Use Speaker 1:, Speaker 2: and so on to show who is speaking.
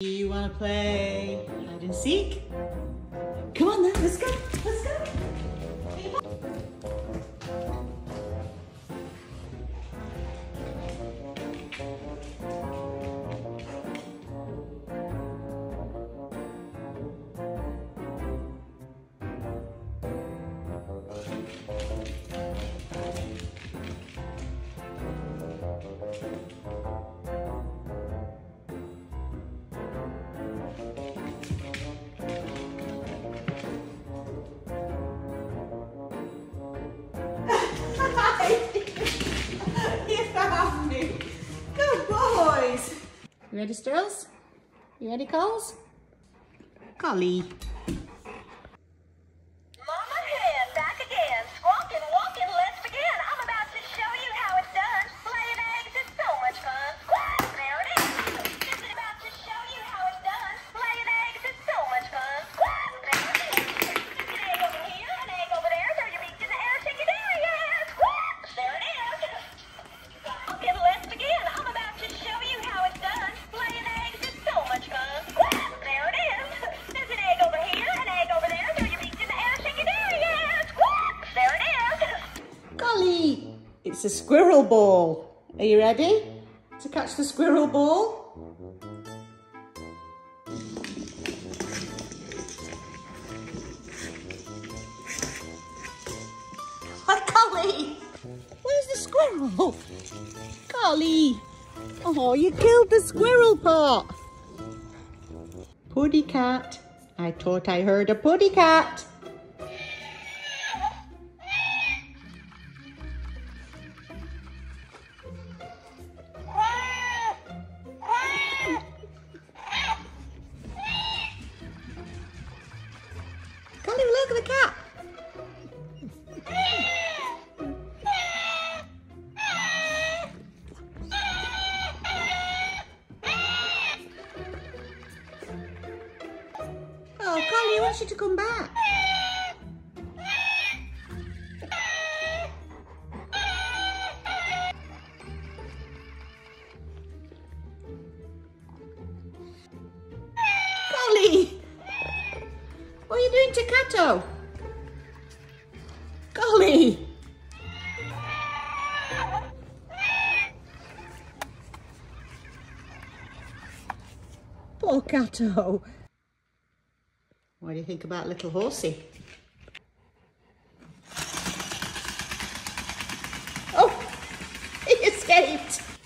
Speaker 1: Do you want to play hide and seek? Come on then, let's go, let's go. You ready, Stills? You ready, Coles? Collie.
Speaker 2: It's
Speaker 1: a squirrel ball. Are you ready to catch the squirrel ball? Hi, Collie. Where's the squirrel? Collie. Oh, you killed the squirrel pot. Puddy cat. I thought I heard a puddy cat. Look at the cat. Oh, Collie wants you to come back. Cato? Collie! Poor Cato. What do you think about little horsey? Oh, he escaped.